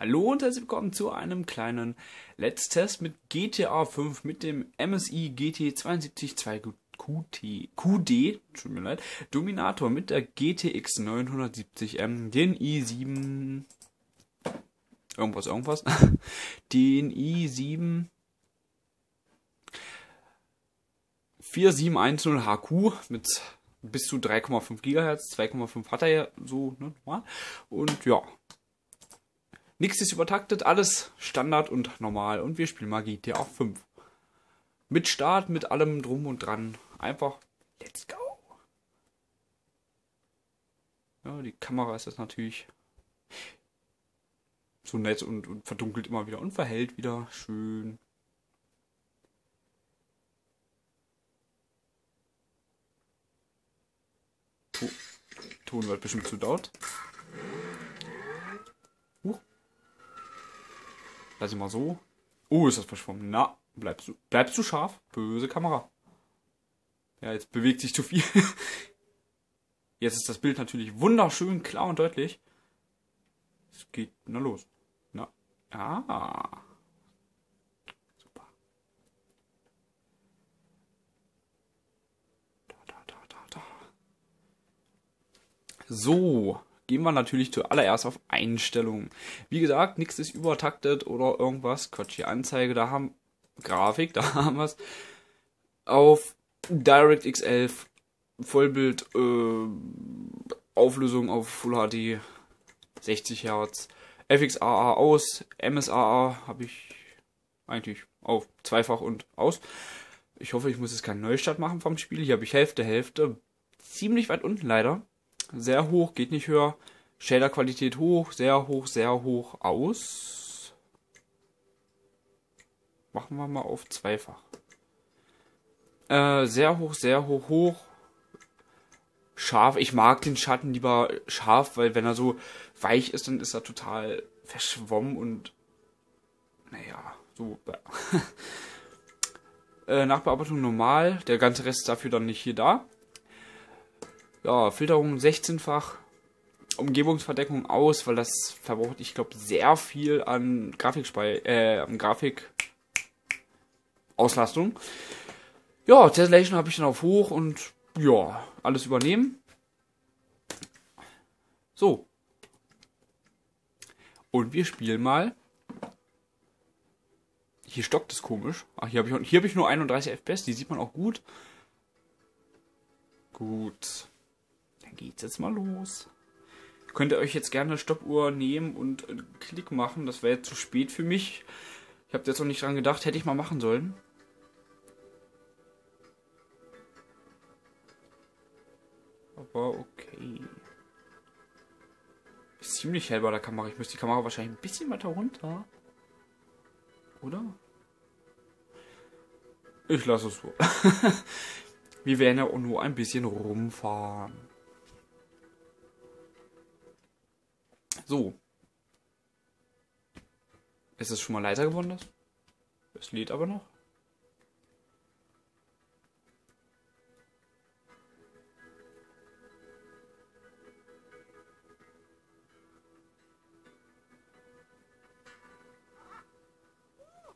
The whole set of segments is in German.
Hallo und herzlich willkommen zu einem kleinen Let's Test mit GTA 5 mit dem MSI GT 722 QT, QD, Dominator mit der GTX 970M, den i7 irgendwas irgendwas, den i7 4710 HQ mit bis zu 3,5 GHz, 2,5 hat er ja so, ne, normal. Und ja, Nichts ist übertaktet, alles Standard und normal. Und wir spielen mal GTA 5. Mit Start, mit allem drum und dran. Einfach, let's go. Ja, die Kamera ist das natürlich so nett und, und verdunkelt immer wieder und verhält wieder schön. Oh, Ton wird bestimmt zu laut. Lass ich mal so. Oh, ist das verschwommen. Na, bleibst du, bleibst du scharf? Böse Kamera. Ja, jetzt bewegt sich zu viel. Jetzt ist das Bild natürlich wunderschön klar und deutlich. Es geht, na los. Na, ah. Super. Da, da, da, da, da. So gehen wir natürlich zuallererst auf Einstellungen. Wie gesagt, nichts ist übertaktet oder irgendwas. Quatsch, die Anzeige, da haben Grafik, da haben wir es. Auf DirectX 11 Vollbild äh, Auflösung auf Full HD 60 Hertz. FXAA aus, MSAA habe ich eigentlich auf zweifach und aus. Ich hoffe, ich muss jetzt keinen Neustart machen vom Spiel. Hier habe ich Hälfte, Hälfte. Ziemlich weit unten leider sehr hoch, geht nicht höher. Shader-Qualität hoch, sehr hoch, sehr hoch aus. Machen wir mal auf zweifach. Äh, sehr hoch, sehr hoch, hoch. Scharf. Ich mag den Schatten lieber scharf, weil wenn er so weich ist, dann ist er total verschwommen und naja, so. äh, Nachbearbeitung normal. Der ganze Rest ist dafür dann nicht hier da. Ja, Filterung 16-fach. Umgebungsverdeckung aus, weil das verbraucht, ich glaube, sehr viel an Grafikspei äh, Grafik Auslastung. Ja, Tessellation habe ich dann auf hoch und ja, alles übernehmen. So. Und wir spielen mal. Hier stockt es komisch. Ach, hier habe ich, hab ich nur 31 FPS, die sieht man auch gut. Gut geht's jetzt mal los. Könnt ihr euch jetzt gerne eine Stoppuhr nehmen und einen Klick machen. Das wäre jetzt zu spät für mich. Ich habe jetzt noch nicht dran gedacht, hätte ich mal machen sollen. Aber okay. Ist ziemlich hell bei der Kamera. Ich müsste die Kamera wahrscheinlich ein bisschen weiter runter. Oder? Ich lasse es so. Wir werden ja auch nur ein bisschen rumfahren. So. Ist es schon mal leiser geworden, das? Es lädt aber noch.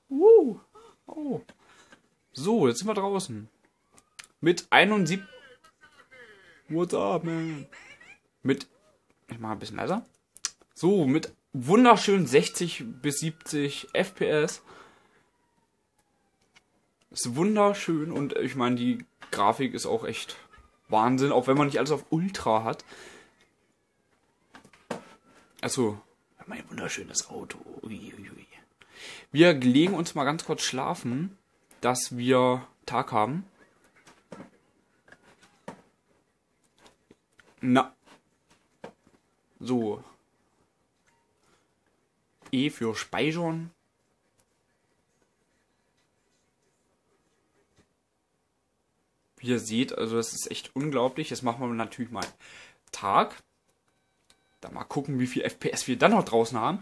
Uh, oh. So, jetzt sind wir draußen. Mit 71. What's up, man? Mit. Ich mach ein bisschen leiser. So, mit wunderschönen 60 bis 70 FPS. Ist wunderschön und ich meine, die Grafik ist auch echt Wahnsinn, auch wenn man nicht alles auf Ultra hat. Achso, mein wunderschönes Auto. Uiuiui. Wir legen uns mal ganz kurz schlafen, dass wir Tag haben. Na. So, E für Speichern. Wie ihr seht, also das ist echt unglaublich. Jetzt machen wir natürlich mal Tag. Dann mal gucken, wie viel FPS wir dann noch draußen haben.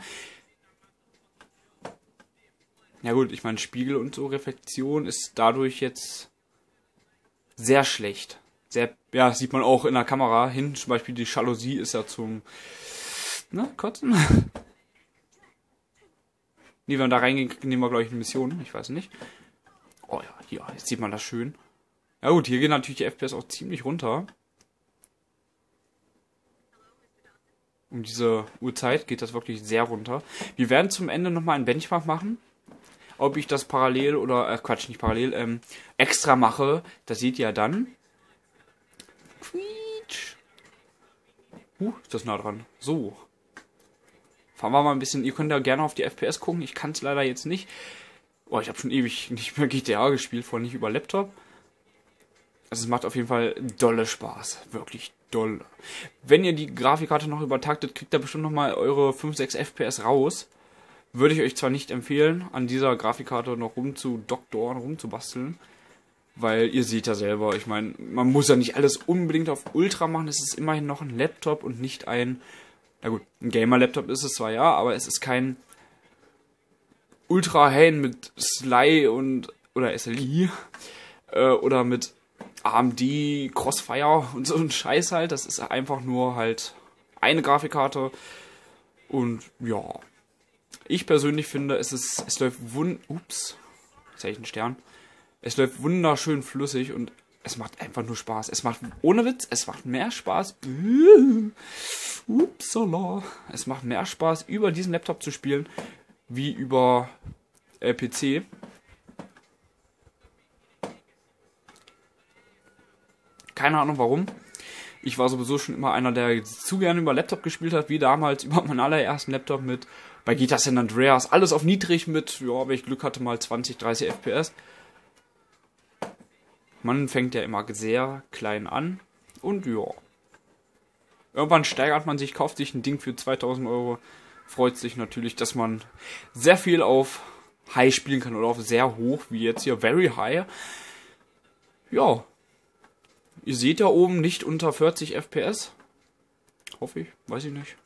Ja gut, ich meine, Spiegel und so Reflexion ist dadurch jetzt sehr schlecht. Sehr, ja, sieht man auch in der Kamera hin. Zum Beispiel die Jalousie ist ja zum, ne, Kotzen. Nee, wenn wir da reingehen, nehmen wir, glaube ich, eine Mission. Ich weiß nicht. Oh ja, hier, jetzt sieht man das schön. Ja gut, hier gehen natürlich die FPS auch ziemlich runter. Um diese Uhrzeit geht das wirklich sehr runter. Wir werden zum Ende nochmal ein Benchmark machen. Ob ich das parallel oder, äh, Quatsch, nicht parallel, ähm, extra mache, das seht ihr ja dann. Quietsch. Uh, ist das nah dran. So. Fahren wir mal ein bisschen, ihr könnt ja gerne auf die FPS gucken, ich kann es leider jetzt nicht. Oh, ich habe schon ewig nicht mehr GTA gespielt, vor nicht über Laptop. Also es macht auf jeden Fall dolle Spaß. Wirklich dolle. Wenn ihr die Grafikkarte noch übertaktet, kriegt ihr bestimmt nochmal eure 5, 6 FPS raus. Würde ich euch zwar nicht empfehlen, an dieser Grafikkarte noch rumzudoktoren, rumzubasteln. Weil ihr seht ja selber, ich meine, man muss ja nicht alles unbedingt auf Ultra machen. Es ist immerhin noch ein Laptop und nicht ein, na gut, ein Gamer-Laptop ist es zwar ja, aber es ist kein Ultra Hain mit Sly und oder SLI äh, oder mit AMD Crossfire und so ein Scheiß halt. Das ist einfach nur halt eine Grafikkarte. Und ja. Ich persönlich finde, es ist, es läuft wund, ups, einen Stern. Es läuft wunderschön flüssig und es macht einfach nur Spaß. Es macht, ohne Witz, es macht mehr Spaß. Upsala. Es macht mehr Spaß, über diesen Laptop zu spielen, wie über äh, PC. Keine Ahnung warum. Ich war sowieso schon immer einer, der zu gerne über Laptop gespielt hat, wie damals über meinen allerersten Laptop mit bei GTA San Andreas. Alles auf niedrig mit, ja, wenn ich Glück hatte, mal 20, 30 FPS. Man fängt ja immer sehr klein an. Und ja. Irgendwann steigert man sich, kauft sich ein Ding für 2000 Euro. Freut sich natürlich, dass man sehr viel auf High spielen kann oder auf sehr hoch, wie jetzt hier Very High. Ja, Ihr seht ja oben nicht unter 40 FPS. Hoffe ich, weiß ich nicht.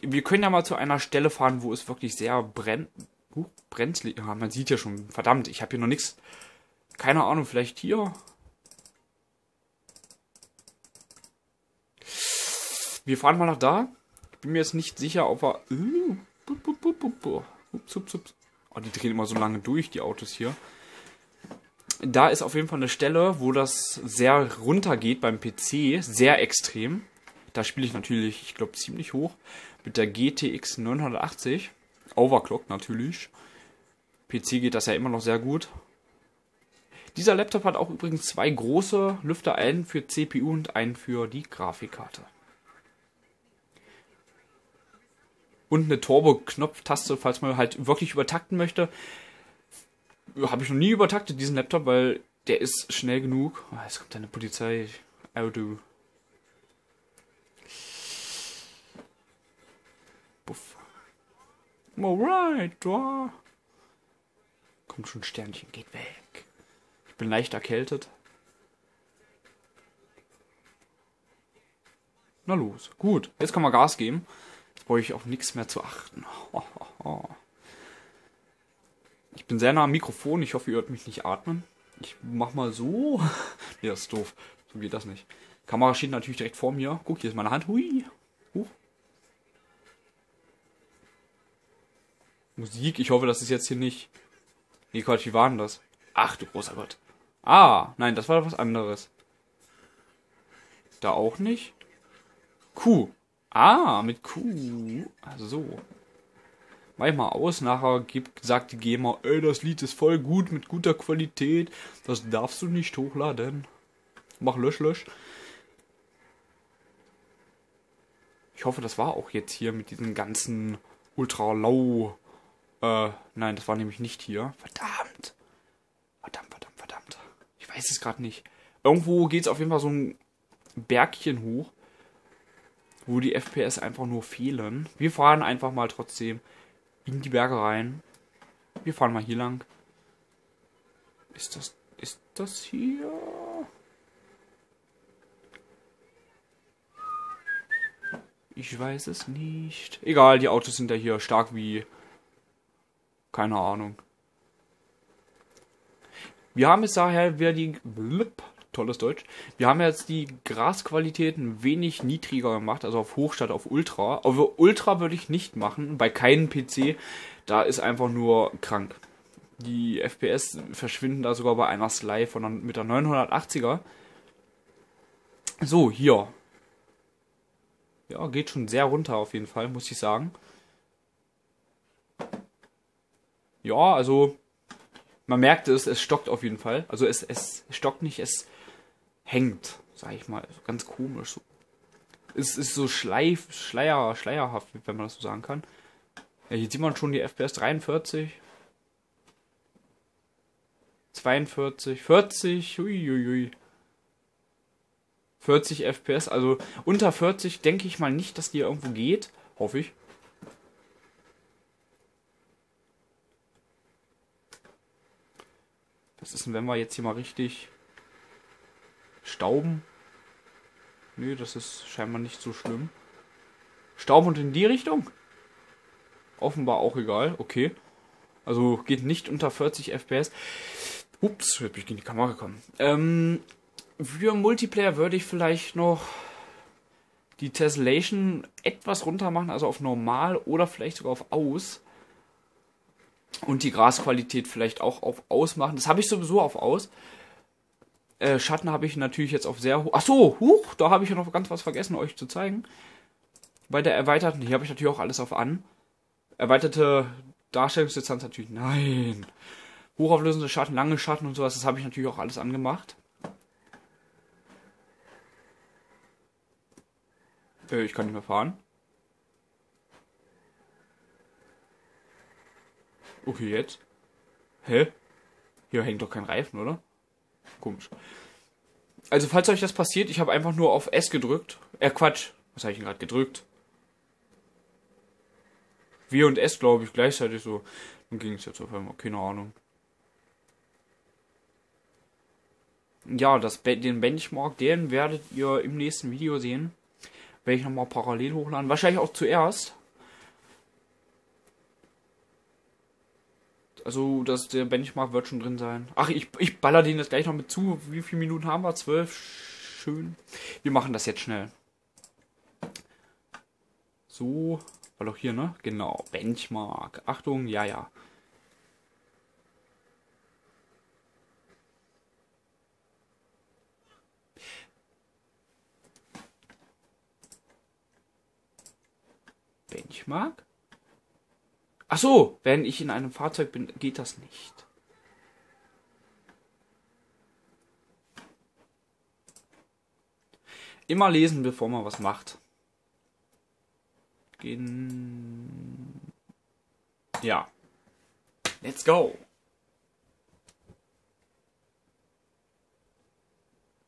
Wir können ja mal zu einer Stelle fahren, wo es wirklich sehr brennt. Uh, brenzlig. Ja, man sieht ja schon. Verdammt, ich habe hier noch nichts. Keine Ahnung, vielleicht hier. Wir fahren mal nach da. Ich bin mir jetzt nicht sicher, ob wir. Uh, ups, ups, ups. Oh, die drehen immer so lange durch, die Autos hier da ist auf jeden Fall eine Stelle, wo das sehr runter geht beim PC, sehr extrem. Da spiele ich natürlich, ich glaube, ziemlich hoch mit der GTX 980. Overclock natürlich. PC geht das ja immer noch sehr gut. Dieser Laptop hat auch übrigens zwei große Lüfter, einen für CPU und einen für die Grafikkarte. Und eine Turbo-Knopftaste, falls man halt wirklich übertakten möchte habe ich noch nie übertaktet, diesen Laptop, weil der ist schnell genug. Oh, jetzt kommt eine Polizei. Auto. Buff. Alright, oh. Kommt schon Sternchen, geht weg. Ich bin leicht erkältet. Na los. Gut, jetzt kann man Gas geben. Brauche ich auf nichts mehr zu achten. Ich bin sehr nah am Mikrofon. Ich hoffe, ihr hört mich nicht atmen. Ich mach mal so. nee, ist doof. So geht das nicht. Kamera steht natürlich direkt vor mir. Guck, hier ist meine Hand. Hui. Huch. Musik. Ich hoffe, das ist jetzt hier nicht. Nee, Quatsch, wie war denn das? Ach, du großer Gott. Ah, nein, das war doch was anderes. Da auch nicht. Q. Ah, mit Q. Also so manchmal aus. Nachher gibt, sagt die GEMA, ey, das Lied ist voll gut, mit guter Qualität. Das darfst du nicht hochladen. Mach lösch, lösch. Ich hoffe, das war auch jetzt hier mit diesen ganzen ultra low. Äh, nein, das war nämlich nicht hier. Verdammt. Verdammt, verdammt, verdammt. Ich weiß es gerade nicht. Irgendwo geht es auf jeden Fall so ein Bergchen hoch, wo die FPS einfach nur fehlen. Wir fahren einfach mal trotzdem in die Berge rein. Wir fahren mal hier lang. Ist das, ist das hier? Ich weiß es nicht. Egal, die Autos sind ja hier stark wie... Keine Ahnung. Wir haben jetzt daher wieder die tolles Deutsch. Wir haben jetzt die Grasqualität ein wenig niedriger gemacht, also auf Hoch statt auf Ultra. Auf Ultra würde ich nicht machen, bei keinem PC. da ist einfach nur krank. Die FPS verschwinden da sogar bei einer Sly von der, mit der 980er. So, hier. Ja, geht schon sehr runter auf jeden Fall, muss ich sagen. Ja, also man merkt es, es stockt auf jeden Fall. Also es, es stockt nicht, es hängt, sag ich mal. Ganz komisch. So. Es ist so schleif, schleier, schleierhaft, wenn man das so sagen kann. Ja, hier sieht man schon die FPS 43. 42, 40, uiuiui. 40 FPS, also unter 40 denke ich mal nicht, dass die irgendwo geht. Hoffe ich. Was ist denn, wenn wir jetzt hier mal richtig stauben? Nö, das ist scheinbar nicht so schlimm. Stauben und in die Richtung? Offenbar auch egal, okay. Also geht nicht unter 40 FPS. Ups, jetzt bin ich gegen die Kamera gekommen. Ähm, für Multiplayer würde ich vielleicht noch die Tessellation etwas runter machen, also auf normal oder vielleicht sogar auf aus und die Grasqualität vielleicht auch auf Aus machen. Das habe ich sowieso auf Aus. Äh, Schatten habe ich natürlich jetzt auf sehr hoch. Ach so, huch, da habe ich ja noch ganz was vergessen, euch zu zeigen. Bei der erweiterten, hier habe ich natürlich auch alles auf an. Erweiterte Darstellungsdistanz natürlich, nein. Hochauflösende Schatten, lange Schatten und sowas, das habe ich natürlich auch alles angemacht. Äh, ich kann nicht mehr fahren. Okay, jetzt. Hä? Hier hängt doch kein Reifen, oder? Komisch. Also, falls euch das passiert, ich habe einfach nur auf S gedrückt. Äh, Quatsch. Was habe ich denn gerade gedrückt? W und S, glaube ich, gleichzeitig so. Dann ging es jetzt auf einmal. Keine Ahnung. Ja, das, den Benchmark, den werdet ihr im nächsten Video sehen. Werde ich nochmal parallel hochladen. Wahrscheinlich auch zuerst. Also, das, der Benchmark wird schon drin sein. Ach, ich, ich baller den jetzt gleich noch mit zu. Wie viele Minuten haben wir? Zwölf. Schön. Wir machen das jetzt schnell. So. War doch hier, ne? Genau. Benchmark. Achtung, ja, ja. Benchmark? Ach so, wenn ich in einem Fahrzeug bin, geht das nicht. Immer lesen, bevor man was macht. Gehen. Ja. Let's go.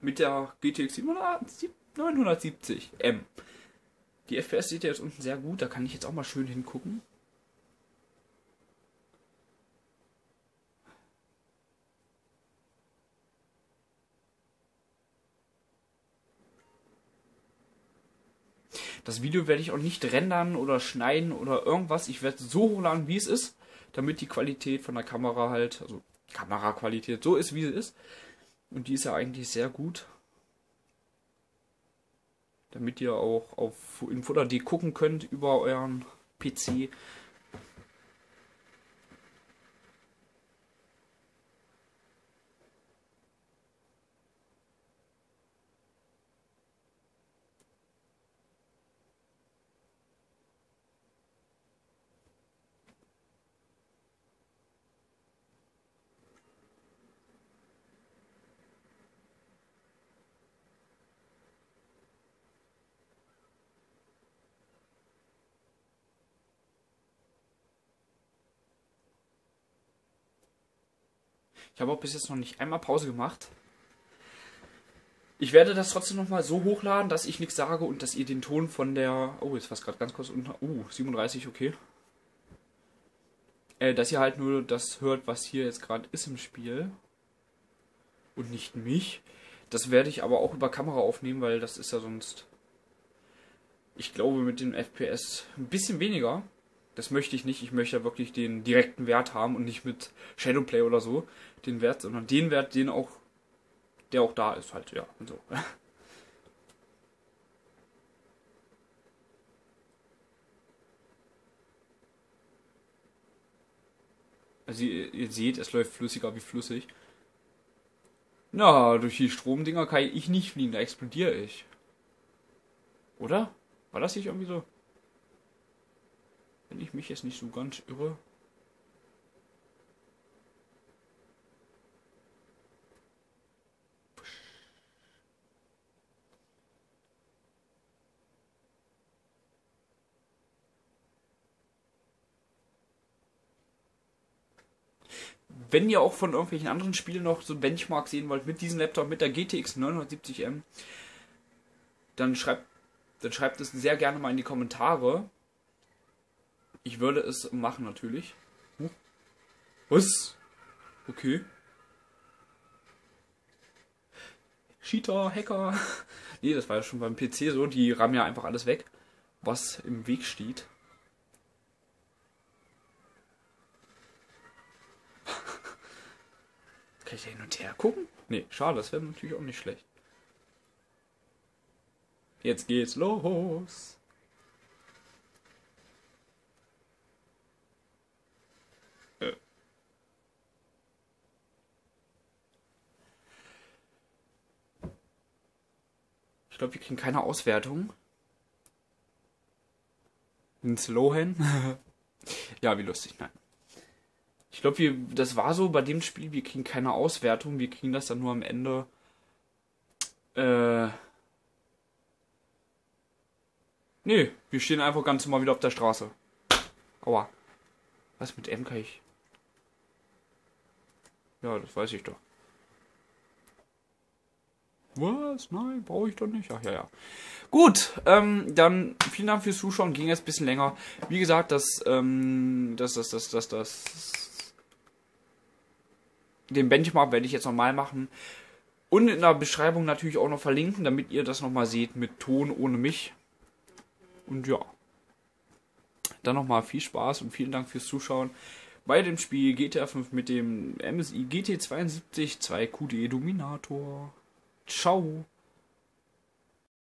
Mit der GTX 970 M. Die FPS sieht ja jetzt unten sehr gut, da kann ich jetzt auch mal schön hingucken. Das Video werde ich auch nicht rendern oder schneiden oder irgendwas. Ich werde es so hochladen, wie es ist, damit die Qualität von der Kamera halt, also Kameraqualität so ist, wie sie ist. Und die ist ja eigentlich sehr gut. Damit ihr auch auf in Futter gucken könnt über euren PC. Ich habe auch bis jetzt noch nicht einmal Pause gemacht. Ich werde das trotzdem nochmal so hochladen, dass ich nichts sage und dass ihr den Ton von der. Oh, jetzt war es gerade ganz kurz unter. Uh, 37, okay. Äh, dass ihr halt nur das hört, was hier jetzt gerade ist im Spiel. Und nicht mich. Das werde ich aber auch über Kamera aufnehmen, weil das ist ja sonst. Ich glaube mit dem FPS ein bisschen weniger. Das möchte ich nicht. Ich möchte ja wirklich den direkten Wert haben und nicht mit Shadowplay oder so den Wert, sondern den Wert, den auch, der auch da ist halt, ja, und so. Also ihr, ihr seht, es läuft flüssiger wie flüssig. Na, durch die Stromdinger kann ich nicht fliegen, da explodiere ich. Oder? War das nicht irgendwie so? Wenn ich mich jetzt nicht so ganz irre. wenn ihr auch von irgendwelchen anderen Spielen noch so Benchmark sehen wollt mit diesem Laptop, mit der GTX 970M, dann schreibt, dann schreibt es sehr gerne mal in die Kommentare. Ich würde es machen natürlich. Was? Okay. Cheater, Hacker. nee, das war ja schon beim PC so. Die rammen ja einfach alles weg, was im Weg steht. Kann ich da hin und her gucken? Nee, schade, das wäre natürlich auch nicht schlecht. Jetzt geht's los. Glaube, wir kriegen keine Auswertung. Ein Slowhan. ja, wie lustig, nein. Ich glaube, das war so bei dem Spiel, wir kriegen keine Auswertung, wir kriegen das dann nur am Ende. Äh. Nee, wir stehen einfach ganz normal wieder auf der Straße. Aua. Was mit M kann ich? Ja, das weiß ich doch. Was? Nein, brauche ich doch nicht. Ach ja, ja. Gut, ähm, dann vielen Dank fürs Zuschauen. Ging jetzt ein bisschen länger. Wie gesagt, das, ähm, das, das, das, das, das den Benchmark werde ich jetzt nochmal machen. Und in der Beschreibung natürlich auch noch verlinken, damit ihr das nochmal seht mit Ton ohne mich. Und ja. Dann nochmal viel Spaß und vielen Dank fürs Zuschauen bei dem Spiel GTA 5 mit dem MSI GT72 2 QD Dominator. Ciao.